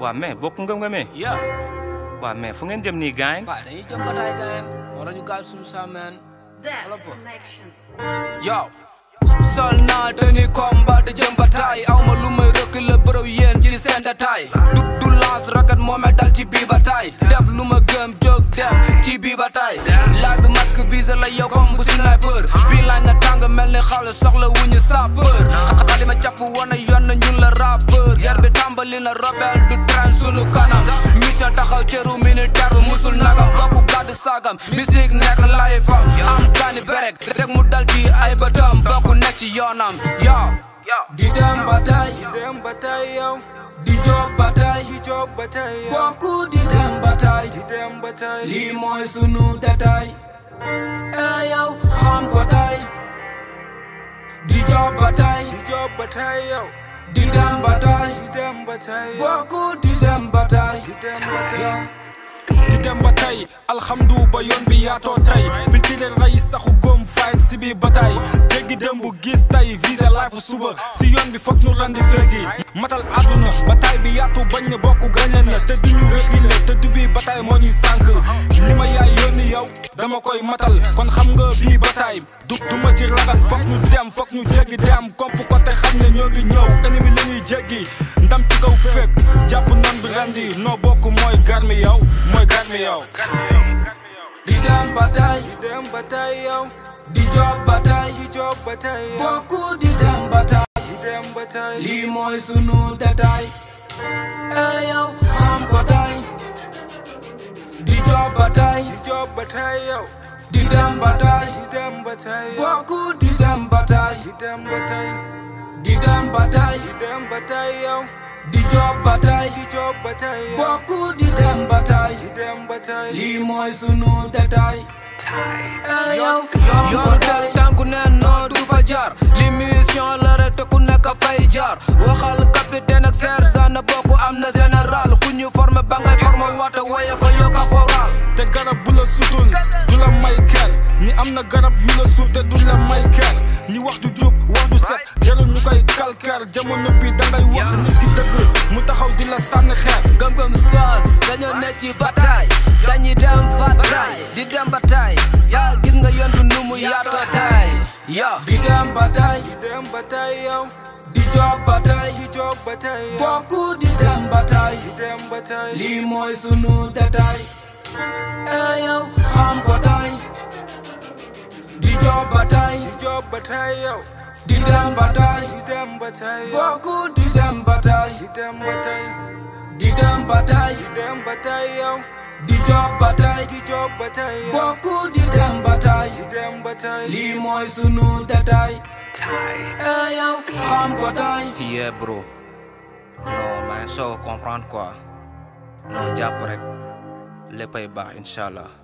waa mais bokk nga nga mais. ya waa mais fu ngeen jëm nii gaañ. waaw dañuy jëm bataay gaañ. war nañu gaal suñu saameen. def sol naa dañuy combat di jëm bataay aw ma lu rëkk la bërëw yéen ci seen dataay. du du lance rocket dal ci bii bataay. def lu gëm jóg dem ci bii bataay. laaj bi masque visé la yow bu sniper. bii laaj na tàng mel ni xaw soxla wuñu sapeur. xale ma capp woon na na ñun la rappeur. guerre bi tàmbali na rebelle. sunu kanam mission taxaw cëru militaire musul nagam bokku gàddu saagam musique nekk lay fam am tani berek rek mu dal ci ay bëtam bokku nekk yoonam yow di dem bataay di dem di job bataay di bokku di dem bataay di lii mooy sunu detaay ee yow xam ko tay di job bataay di job didam batai didam batai boku didam batai didam batai di dem ba tey alhamdu ba yoon bi yaatoo tey filtileen nga yi saxu góom fayet si bi ba tey jéggi dëmb gis tay visé life suba si yoon bi foog ñu randi fegi matal àdduna bataay bi yaatu bañ ne bokk gañe na te duñu reculer te du bi bataay moo ñuy sànk li ma yaay yónni yow dama koy matal kon xam nga bii bataay du duma ci ragal foog ñu dem foog ñu jéggi dem komp ko te xam ne ñoo ngi ñëw ennemi la ñuy jéggi ndam ci kaw fekk jàpp nan bi rendi noo bokk mooy garmi yow mooy garmi yow di job bataay di job bataay bokku di dem bataay di dem bataay lii mooy sunu dataay ee yow xam ko tay di job bataay di job bataay yow di dem bataay di dem bataay bokku di dem bataay di dem bataay di dem bataay di dem bataay yow di job bataay di job bataay bokku di dem bataay di dem bataay lii mooy sunu dataay tay yow yoon tey tànku neen noo du fa jaar l'émission la rek te ku nekk fay jaar waxal capitaine ak sergent na bokk am na général ku ñu formé ba ngay formé waate woye ko yokk a foral te garab bu la sutul du la may kel ñi am na garab yu la suuf te du la may kel ñi wax jub wax set jarul ñu koy kalkeer jamono bi dangay wax nit ki dëgg mu taxaw di la xeer gëm-gëm gañone ci bataay dañuy dem bataay di dem bataay yaa gis nga yoon du nu mu yaatoo taay yo di dem bataay di dem bataay yow di job bataay eh, di job bataay bokku di dem bataay di dem bataay lii mooy sunu dataay eh yow xam ko taay di job bataay di job bataay yow di dem bataay di dem bataay bokku di dem bataay di dem bataay Didam batai Didam batay, yo Dijob batai Dijob batai yo Boku didam batai Didam batay, Li moy sunu datai Tai Eh yo Ham ko tai Yeah bro No, man, so comprendre quoi No jàpp rek léppay baax inshallah